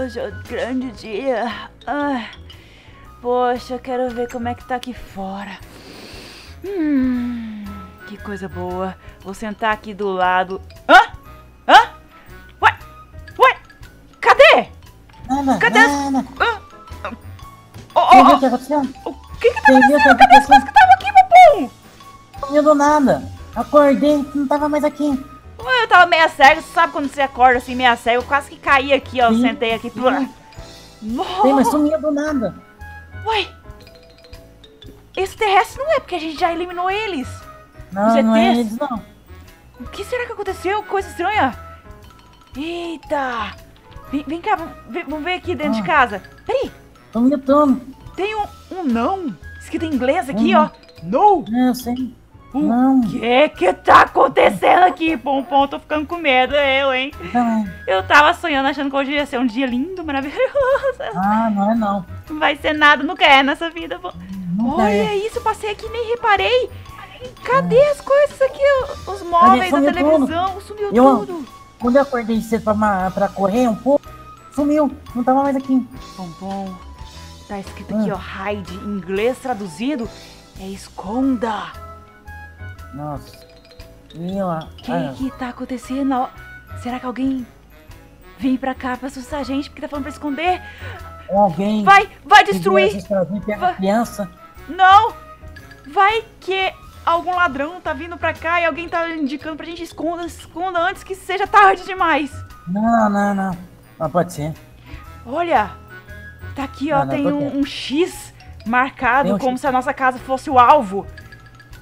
Hoje é o grande dia. Ai, poxa, eu quero ver como é que tá aqui fora. Hum, que coisa boa. Vou sentar aqui do lado. Hã? Hã? Ué? Ué? Cadê? Nada, Cadê nada. Hã? Ô, viu ô, o que aconteceu? o que que tá acontecendo? Cadê as coisas que estavam aqui, Popom? Sumiu do nada. Acordei, não tava mais aqui. Eu tava meia cega, você sabe quando você acorda assim, meia cega? Eu quase que caí aqui, ó. Sim, Sentei aqui. sim. Nossa! Sim, mas sumiu do nada. Ué! Esse terrestre não é, porque a gente já eliminou eles. Não, Os não é ETs? eles, não. O que será que aconteceu? Coisa estranha. Eita! Vem, vem cá, vamos ver, aqui dentro de Ah. casa. Peraí, Sumiu tudo. tem um, um não. Escrito em inglês aqui, Uhum. ó. No! É, eu sei. O Não. que que tá acontecendo aqui, Pompom? Tô ficando com medo, eu, hein? Não. Eu tava sonhando, achando que hoje ia ser um dia lindo, maravilhoso. Ah, não é não. Não vai ser nada, nunca é nessa vida. Nunca Olha é. isso, passei aqui e nem reparei. Cadê as coisas aqui? Os móveis, a televisão, sumiu Eu- tudo. Quando eu acordei cedo pra, pra correr um pouco, sumiu. Não tava mais aqui. Pompom, tá escrito Ah. aqui, ó, hide, em inglês traduzido, é esconda. Nossa. Ah, O que que tá acontecendo? Será que alguém vem pra cá pra assustar a gente porque tá falando pra esconder? alguém. Vai, vai destruir! viesse pra mim, pega Vai. a criança. Não! Vai que algum ladrão tá vindo pra cá e alguém tá indicando pra gente esconda, esconda antes que seja tarde demais. Não, não, não. Não pode ser. Olha, tá aqui, ó, Não, não, tem um, um X marcado Tem um como X. se a nossa casa fosse o alvo.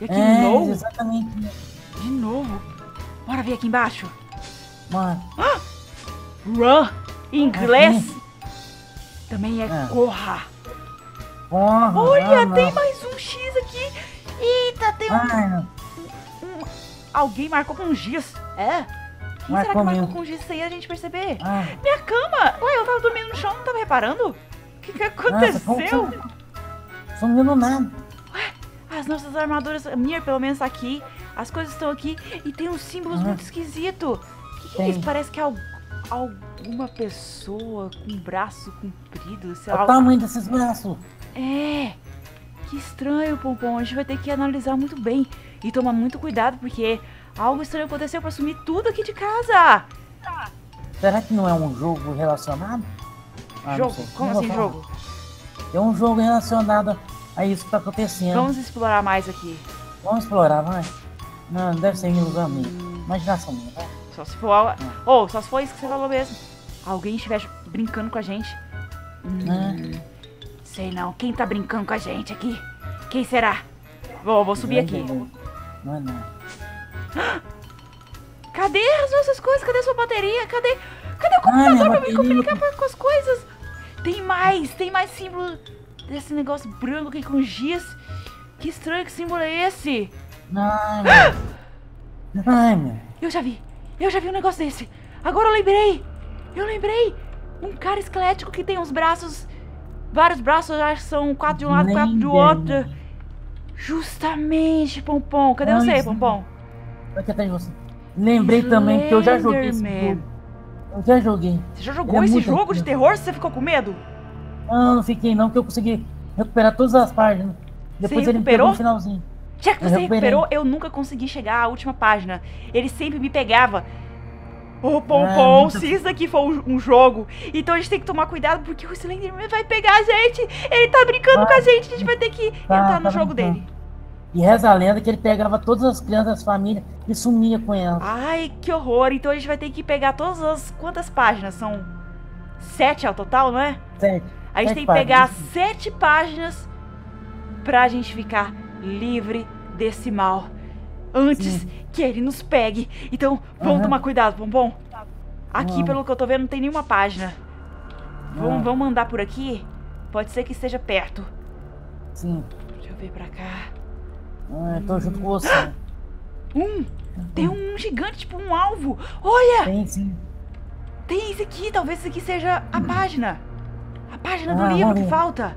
E aqui, é, no, exatamente. de novo. Bora ver aqui embaixo. Mano, Run, em inglês. Também é É. corra. porra. Olha, ah, não. tem mais um X aqui. Eita, tem um, um- Alguém marcou com giz. É? Quem será que Marcou marcou com giz sem a gente perceber? Ah, Minha cama! Ué, eu tava dormindo no chão, não tava reparando? O que, que nossa, aconteceu? que sumiu? Do nada. As nossas armaduras, a minha pelo menos tá aqui, as coisas estão aqui e tem uns símbolos Uhum. muito esquisitos. O que, que é isso? Parece que é al- alguma pessoa com um braço comprido, sei Olha lá. o tamanho desses braços. É, que estranho, Pompom. A gente vai ter que analisar muito bem e tomar muito cuidado porque algo estranho aconteceu pra sumir tudo aqui de casa. Será que não é um jogo relacionado? Ah, jogo? Como Não assim, jogo? É um jogo relacionado a isso que tá acontecendo. Vamos, Vamos explorar mais aqui. explorar, vai. Não, não deve ser ilusão minha. Imaginação minha, vai. Só se for algo. Ou, só se for isso que você falou mesmo. Alguém estiver brincando com a gente. Hum, Sei não. Quem tá brincando com a gente aqui? Quem será? Vou, vou subir aqui. Não é não. Cadê as nossas coisas? Cadê sua bateria? Cadê? Cadê o Ah, computador minha pra me comunicar com as coisas? Tem mais, tem mais símbolo desse negócio branco aqui com giz. Que estranho que símbolo é esse? Meu. Ai, meu. Eu já vi, eu já vi um negócio desse. Agora eu lembrei, eu lembrei. Um cara esquelético que tem uns braços, vários braços, acho que são quatro de um lado, quatro do outro. Justamente, Pompom. Cadê Ai, você. Pompom? Aqui atrás de você. Lembrei também que eu já joguei esse jogo. Eu já joguei. Você já jogou é esse jogo de terror? Você ficou com medo? Não, não fiquei não, porque eu consegui recuperar todas as páginas. Depois ele me pegou recuperou? no finalzinho. Já que Eu você recuperei. recuperou, eu nunca consegui chegar à última página. Ele sempre me pegava. Ô, Ah, Pompom, muito- se isso daqui for um jogo, então a gente tem que tomar cuidado porque o Slenderman vai pegar a gente. Ele tá brincando Vai. com a gente, a gente vai ter que Tá, entrar no tá jogo brincando. dele. E reza a lenda que ele pegava todas as crianças das famílias e sumia com elas. Ai, que horror. Então a gente vai ter que pegar todas as. Quantas páginas? São sete ao total, não é? Sete. A gente tem que pegar sete páginas pra gente ficar livre desse mal. Antes Sim. que ele nos pegue. Então, vamos Aham. tomar cuidado, Pompom. Aqui, pelo que eu tô vendo, não tem nenhuma página. Vamos, vamos andar por aqui? Pode ser que esteja perto. Sim. Deixa eu ver pra cá. Ah, eu tô junto com você. Um! Tem um gigante, tipo um alvo. Olha! Tem sim. Tem esse aqui, talvez esse aqui seja a página. A página do Ah, livro que falta.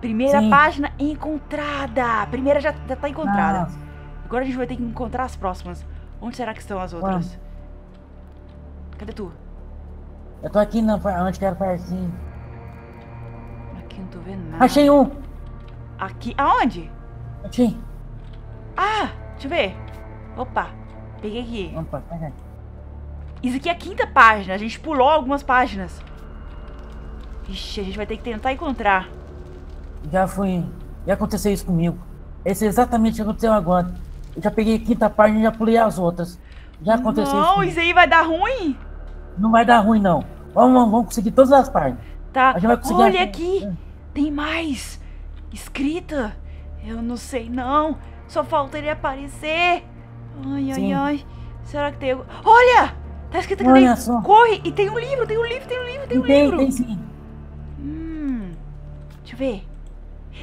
Primeira Sim. página encontrada. A primeira já, já tá encontrada. Nossa. Agora a gente vai ter que encontrar as próximas. Onde será que estão as outras? Cadê tu? Eu tô aqui na, onde que era o parquinho. Aqui não tô vendo nada. Achei um! Aqui, aonde? Achei. Ah, deixa eu ver. Opa, peguei aqui. Opa, pega. Isso aqui é a quinta página, a gente pulou algumas páginas. Ixi, a gente vai ter que tentar encontrar. Já fui. Já aconteceu isso comigo. Esse é exatamente o que aconteceu agora. Eu já peguei a quinta página e já pulei as outras. Já aconteceu isso. Não, isso aí vai dar ruim? Não vai dar ruim, não. Vamos, vamos, vamos conseguir todas as páginas. Tá. A gente vai conseguir Olha aqui, tem mais. Escrita. Eu não sei não. Só falta ele aparecer. Ai, ai, Sim. ai. Será que tem. Olha! Tá escrito aqui Olha só. Corre! E tem um livro, tem um livro, tem um livro, tem um tem, livro. tem sim. Hum. Eu ver.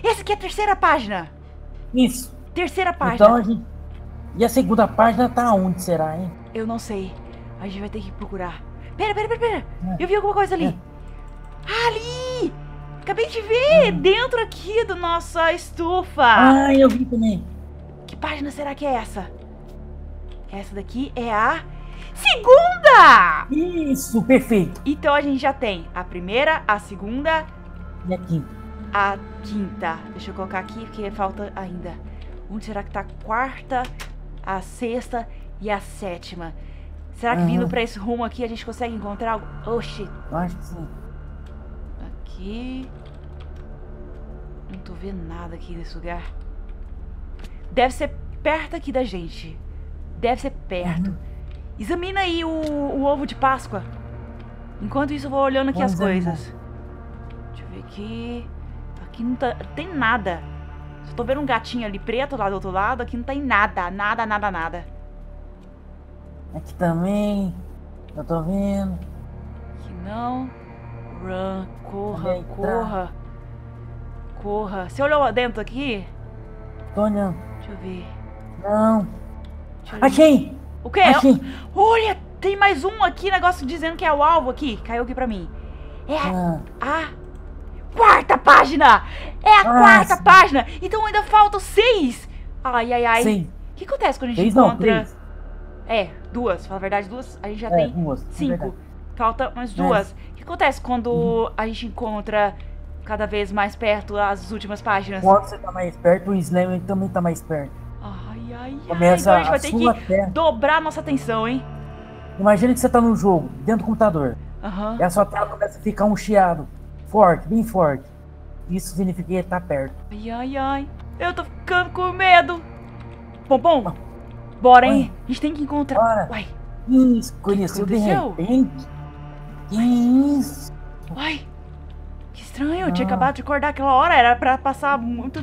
Essa aqui é a terceira página. Isso. Terceira página. Então a gente. E a segunda página tá onde será, hein? Eu não sei. A gente vai ter que procurar. Pera, pera, pera, pera. É. Eu vi alguma coisa ali. É. Ah, ali! Acabei de ver! Dentro aqui da nossa estufa. Ah, eu vi também. Que página será que é essa? Essa daqui é a segunda! Isso, perfeito. Então a gente já tem a primeira, a segunda, E aqui. A quinta. Deixa eu colocar aqui porque falta ainda. Onde será que tá a quarta, a sexta e a sétima? Será que Aham. vindo pra esse rumo aqui a gente consegue encontrar algo? Oxi, acho que sim. aqui. Não tô vendo nada aqui nesse lugar. Deve ser perto aqui da gente. Deve ser perto. Uhum. Examina aí o, o ovo de Páscoa. Enquanto isso, eu vou olhando aqui Vamos as coisas. Deixa eu ver aqui. Aqui não tá, tem nada. Só tô vendo um gatinho ali preto lá do outro lado. Aqui não tem nada. Nada, nada, nada. Aqui também. Eu tô vendo. Aqui não. Run. Corra, corra. Corra. Você olhou dentro aqui? Tô olhando. Deixa eu ver. Não. Deixa eu. Achei! O quê? Achei! Olha, tem mais um aqui, negócio dizendo que é o alvo aqui. Caiu aqui pra mim. É Ah, a quarta página! É a quarta página! Então ainda faltam seis! Ai, ai, ai. sim. O que acontece quando a gente não, encontra. três. É, duas. Fala a verdade, duas. A gente já É, tem duas. é cinco. Falta mais duas. O que acontece quando a gente encontra cada vez mais perto as últimas páginas? Quando você tá mais perto, o Slam também tá mais perto. Ai, ai, ai. Começa Então a gente vai a ter que terra. dobrar nossa atenção, hein? Imagina que você tá no jogo, dentro do computador. Aham. E a sua tela começa a ficar um chiado. Forte, bem forte. Isso significa ele tá perto. Ai, ai, ai. Eu tô ficando com medo. Bom, bom. Bora, hein? A gente tem que encontrar. Bora. Uai, Isso, conheceu de repente. Que isso? uai. Que estranho. Eu tinha Ah. acabado de acordar aquela hora. Era pra passar muito.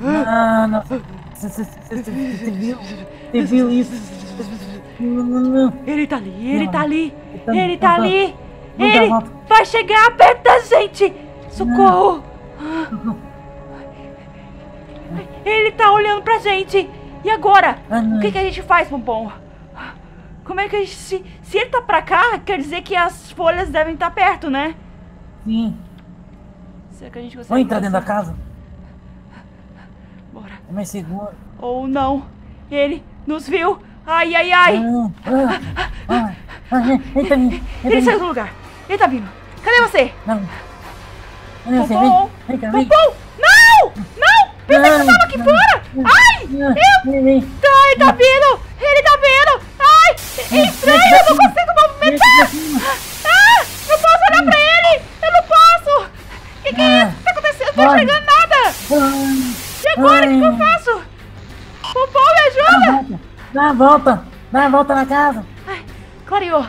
Ah, não. Você viu? Você viu isso? Não, não, não. Ele tá ali, ele Não. tá ali. tá- Ele tá- tá tá- ali. Não Ele. Vai chegar perto da gente. Socorro. Ele tá olhando pra gente. E agora? Ah, não. O que, que a gente faz, Pompom? Como é que a gente. Se, se ele tá pra cá, quer dizer que as folhas devem estar perto, né? Sim. Será que a gente consegue. Vamos entrar dentro da casa? Bora. É mais seguro. Ou não. Ele nos viu. Ai, ai, ai. Ah, ah, ah, ah, Ele tá vindo. Ele tá saiu do lugar. Ele tá vindo. Cadê você? Não. Olha, você vem. Vem cá, vem. Pompom! Não! Não! Pensei que tava aqui fora! Ai! Eu... Vem. Tá, ele tá vindo! Ele tá vindo! Ai! É estranho, eu não consigo movimentar! Ah! Eu posso olhar pra ele! Eu não posso! O que, que é isso? O que tá acontecendo? Eu não tô enxergando nada! E agora? O que, que eu faço? Pompom, me ajuda! Dá a volta. Dá a volta na casa. Ai, clareou.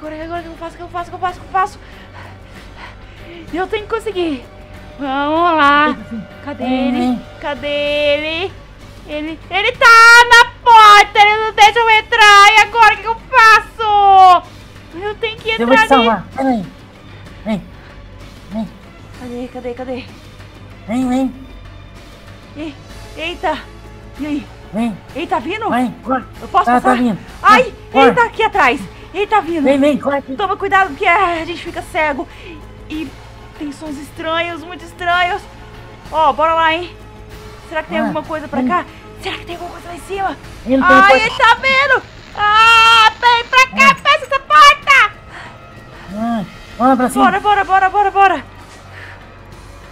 Agora, e agora o que eu faço? O que eu faço? O que eu faço? O que eu faço? Eu tenho que conseguir. Vamos lá. Cadê ele? Cadê ele? Ele, ele tá na porta. Ele não deixa eu entrar. E agora o que eu faço? Eu tenho que Eu vou entrar te ali. salvar. Vem, vem. Vem, Cadê, cadê, cadê? vem, vem. E- Eita. E aí? Vem, Ele tá vindo? vem. Corre. Eu posso Tá, passar? tá vindo. Ai, Vai, ele tá aqui atrás. Ele tá vindo. Vem, vem, corre. Toma cuidado, porque ah, a gente fica cego. E tem sons estranhos, muito estranhos. Ó, oh, bora lá, hein. Será que tem ah, alguma coisa pra vem. cá? Será que tem alguma coisa lá em cima? Ele Ai, ele tá vindo. Ah, vem pra cá, ah. fecha essa porta. Ah, bora pra cima. Bora, bora, bora, bora, bora.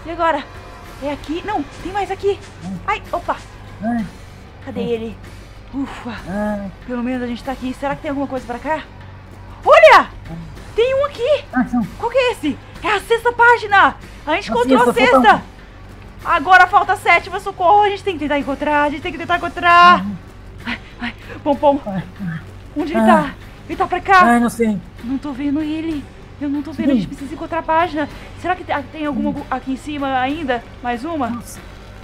E agora? É aqui? Não, tem mais aqui. Ah. Ai, opa. Ah. Cadê ele? Ufa. Pelo menos a gente tá aqui. Será que tem alguma coisa pra cá? Tem um aqui. Ah, não. Qual que é esse? É a sexta página. A gente encontrou a sexta, Agora falta a sétima, socorro. A gente tem que tentar encontrar. A gente tem que tentar encontrar. Ai, ai, Pompom, Ai, onde ele Ah. tá? Ele tá pra cá. ai, não sei. Não tô vendo ele. Eu não tô vendo. A gente precisa encontrar a página. Será que tem- alguma aqui em cima ainda? Mais uma? Nossa,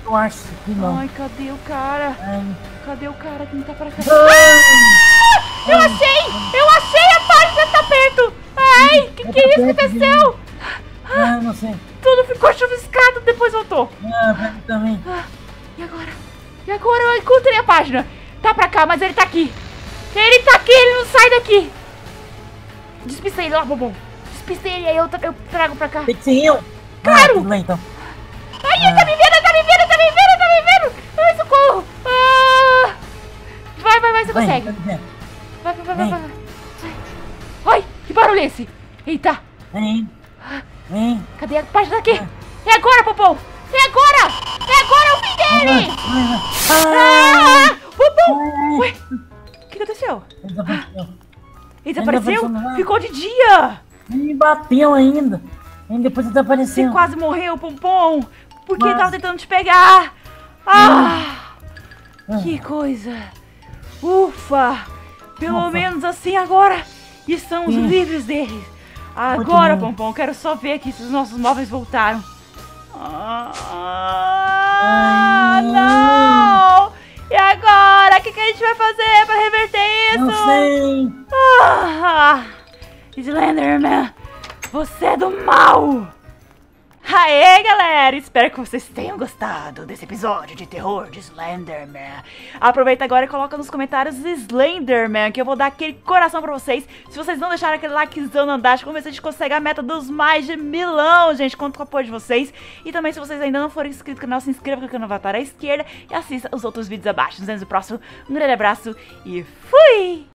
eu acho que não. Ai, cadê o cara? Ai. Cadê o cara que não tá pra cá? Ah! Eu achei! Eu achei a página tá perto! Ai, que que é isso que aconteceu? Ah, não sei. Tudo ficou chuviscado, depois voltou. Ah, pra mim também. Ah, e agora? E agora eu encontrei a página. Tá pra cá, mas ele tá aqui. Ele tá aqui, ele não sai daqui. Despista ele lá, bobão. Despista ele, aí eu, eu trago pra cá. Tem que ser eu. Claro. Ah, tudo bem, então. Ai, ele tá me vendo, ele tá me vendo, ele tá me vendo, tá me vendo. Ai, socorro. Ah. Vai, vai, vai, você Vem, consegue. Vai, vai, vai, vai, vai. Ai, que barulho é esse? Eita, Vem. Vem. cadê a página aqui? É agora, Popom. É agora. É agora, é o fim dele. Ai, Ah, Popom. ai, Ué, o que aconteceu? Ele desapareceu. Ele Ele desapareceu? desapareceu, não. Ficou de dia. Ele me bateu ainda. E depois ele Você desapareceu. quase morreu, Pompom. Porque ele Quase. tava tentando te pegar. Ah, Ah, que coisa. Ufa. Pelo Ufa. menos assim agora estamos Hum. livres deles. Agora. Pompom, quero só ver aqui se os nossos móveis voltaram. Ah, não! E agora? O que, que a gente vai fazer pra reverter isso? Não sei. Ah, Slenderman, você é do mal! Aê, galera! Espero que vocês tenham gostado desse episódio de terror de Slenderman. Aproveita agora e coloca nos comentários Slenderman, que eu vou dar aquele coração pra vocês. Se vocês não deixarem aquele likezão fantástico, vamos ver se a gente consegue a meta dos mais de milão, gente. Conto com o apoio de vocês. E também, se vocês ainda não forem inscritos no canal, se inscreva no canal vai para a esquerda e assista os outros vídeos abaixo. Nos vemos no próximo. Um grande abraço e fui!